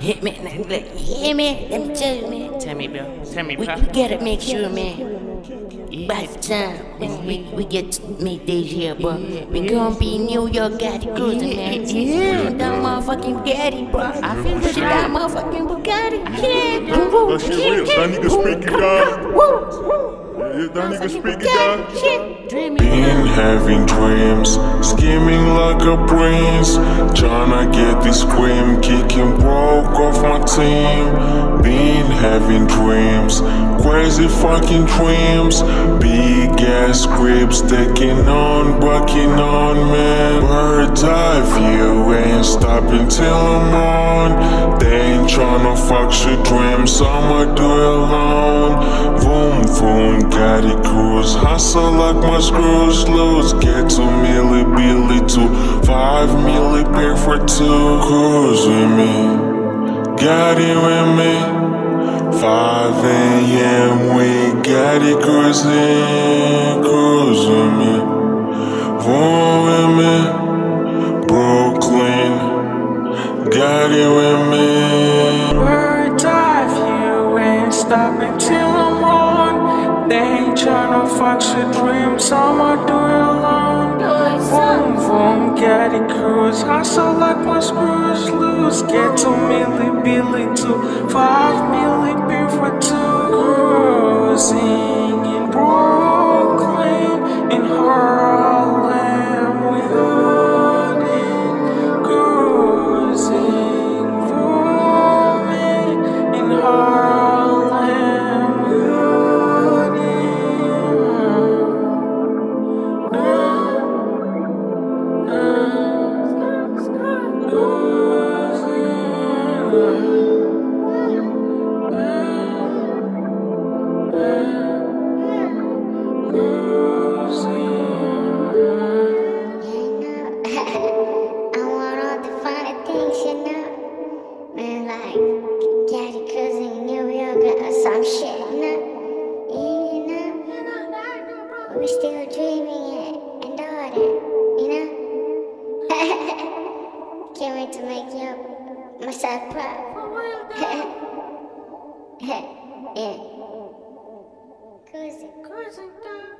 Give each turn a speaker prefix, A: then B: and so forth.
A: Hit me, like, yeah, man. Let me tell you, man.
B: Tell me, bro. Tell me, bro.
A: we gotta make sure, man. By the time we, we, we get to meet this year, bro, we gonna be New York Gotti cruising, man.
B: Yeah.
A: That motherfucking Gotti, bro.
B: I feel
A: Shit, that motherfucking Bugatti. Yeah, woo,
C: That shit real. That nigga speaking, God.
A: Woo,
C: Yeah, that nigga speaking,
A: Bugatti,
C: God.
A: shit. Dreamy.
D: Been having dreams, scheming like a prince. Tryna get this cream, kicking broke off my team. Been having dreams, crazy fucking dreams. Big ass scripts taking on, bucking on, man. Bird's eye view, ain't stopping till I'm on. They ain't tryna fuck your dreams, I'ma do it alone. Vroom, vroom, got it cruise. Hustle like my screws loose. Get to milli, billy two. Five milli, pay for two. Cruise with me. Got it with me. 5 a.m. we got it cruising. Cruise with me. Vroom with me. Brooklyn. Got it with me.
E: Bird's eye you ain't stopping till I'm on. They ain't tryna fuck your dreams, I'ma do it alone. Boom, boom, it cruise. Hustle like my screws loose. Get to milli, billy two. Five milli, beer for two. Cruising
F: I want to find a thing shit up man like daddy cousin new york got some shit in I still dreaming it and all
A: the